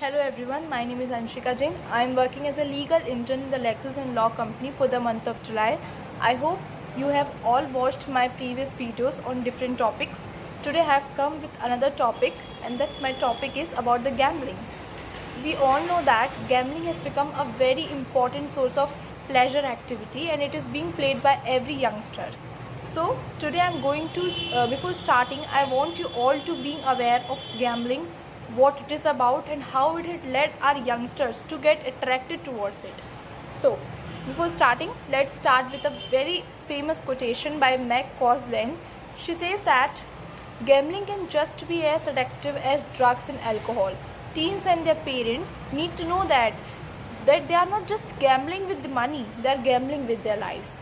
Hello everyone, my name is Anshika Jain. I am working as a legal intern in the Lexis and Law Company for the month of July. I hope you have all watched my previous videos on different topics. Today I have come with another topic and that my topic is about the gambling. We all know that gambling has become a very important source of pleasure activity and it is being played by every youngsters. So today I am going to, uh, before starting, I want you all to be aware of gambling what it is about and how it had led our youngsters to get attracted towards it. So, before starting, let's start with a very famous quotation by Meg Cousland. She says that gambling can just be as addictive as drugs and alcohol. Teens and their parents need to know that that they are not just gambling with the money, they are gambling with their lives.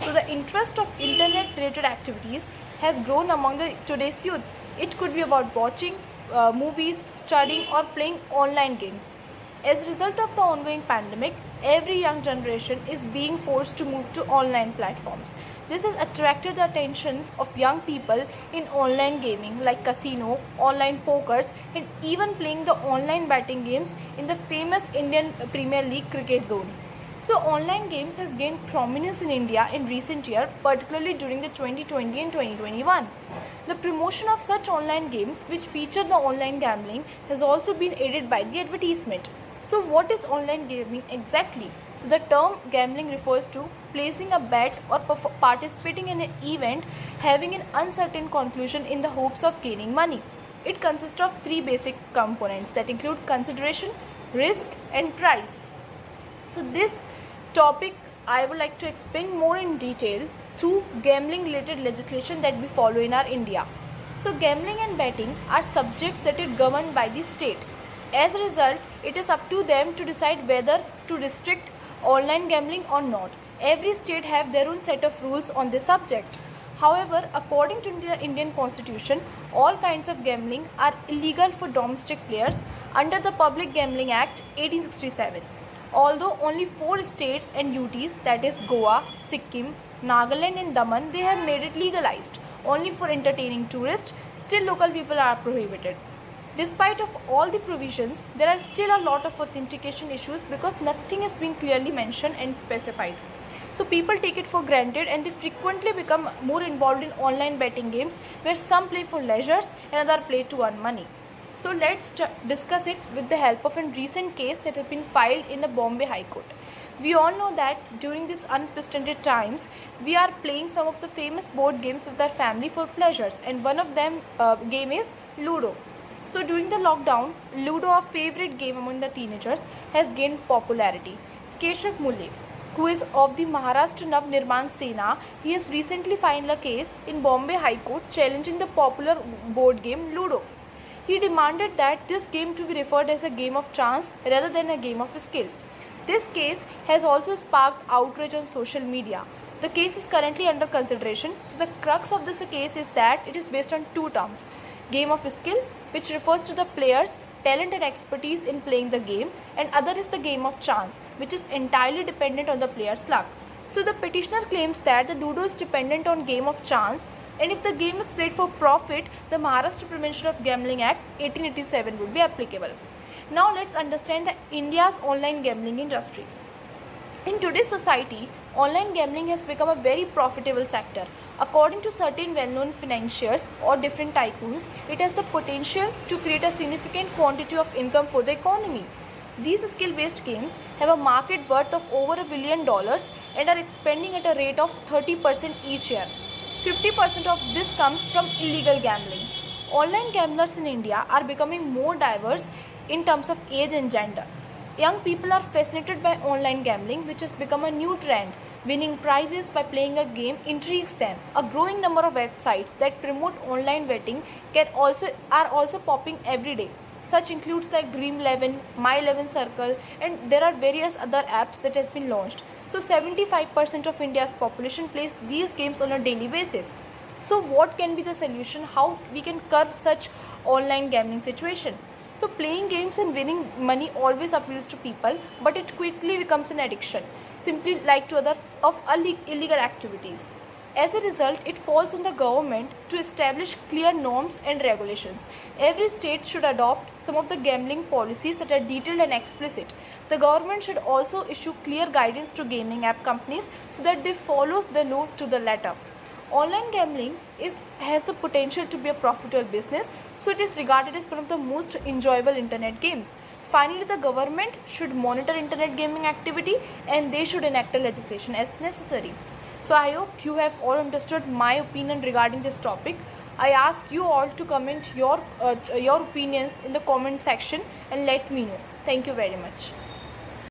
So the interest of internet related activities has grown among the today's youth. It could be about watching, uh, movies, studying, or playing online games. As a result of the ongoing pandemic, every young generation is being forced to move to online platforms. This has attracted the attentions of young people in online gaming like casino, online pokers, and even playing the online betting games in the famous Indian Premier League cricket zone. So online games has gained prominence in India in recent years, particularly during the 2020 and 2021. The promotion of such online games which feature the online gambling has also been aided by the advertisement. So what is online gaming exactly? So the term gambling refers to placing a bet or participating in an event having an uncertain conclusion in the hopes of gaining money. It consists of three basic components that include consideration, risk and price. So this topic I would like to explain more in detail through gambling related legislation that we follow in our India. So gambling and betting are subjects that are governed by the state. As a result, it is up to them to decide whether to restrict online gambling or not. Every state have their own set of rules on this subject. However, according to the Indian constitution, all kinds of gambling are illegal for domestic players under the Public Gambling Act 1867 although only four states and UTs that is Goa, Sikkim, Nagaland and Daman they have made it legalized only for entertaining tourists still local people are prohibited. Despite of all the provisions there are still a lot of authentication issues because nothing is being clearly mentioned and specified. So people take it for granted and they frequently become more involved in online betting games where some play for leisures and other play to earn money. So let's discuss it with the help of a recent case that has been filed in the Bombay High Court. We all know that during these unprecedented times, we are playing some of the famous board games with our family for pleasures and one of them uh, game is Ludo. So during the lockdown, Ludo, a favorite game among the teenagers, has gained popularity. Keshav Mule, who is of the Maharashtra Nav Nirman Sena, he has recently filed a case in Bombay High Court challenging the popular board game Ludo. He demanded that this game to be referred as a game of chance rather than a game of skill. This case has also sparked outrage on social media. The case is currently under consideration. So the crux of this case is that it is based on two terms. Game of skill, which refers to the player's talent and expertise in playing the game, and other is the game of chance, which is entirely dependent on the player's luck. So the petitioner claims that the Ludo is dependent on game of chance and if the game is played for profit, the Maharashtra Prevention of Gambling Act 1887 would be applicable. Now let's understand India's online gambling industry. In today's society, online gambling has become a very profitable sector. According to certain well-known financiers or different tycoons, it has the potential to create a significant quantity of income for the economy. These skill-based games have a market worth of over a billion dollars and are expanding at a rate of 30% each year. 50% of this comes from illegal gambling. Online gamblers in India are becoming more diverse in terms of age and gender. Young people are fascinated by online gambling, which has become a new trend. Winning prizes by playing a game intrigues them. A growing number of websites that promote online betting can also are also popping every day. Such includes like Dream 11, My 11 Circle, and there are various other apps that has been launched. So 75% of India's population plays these games on a daily basis. So what can be the solution? How we can curb such online gambling situation? So playing games and winning money always appeals to people, but it quickly becomes an addiction, simply like to other of illegal activities. As a result, it falls on the government to establish clear norms and regulations. Every state should adopt some of the gambling policies that are detailed and explicit. The government should also issue clear guidance to gaming app companies so that they follows the law to the letter. Online gambling is has the potential to be a profitable business, so it is regarded as one of the most enjoyable internet games. Finally, the government should monitor internet gaming activity and they should enact legislation as necessary. So I hope you have all understood my opinion regarding this topic. I ask you all to comment your uh, your opinions in the comment section and let me know. Thank you very much.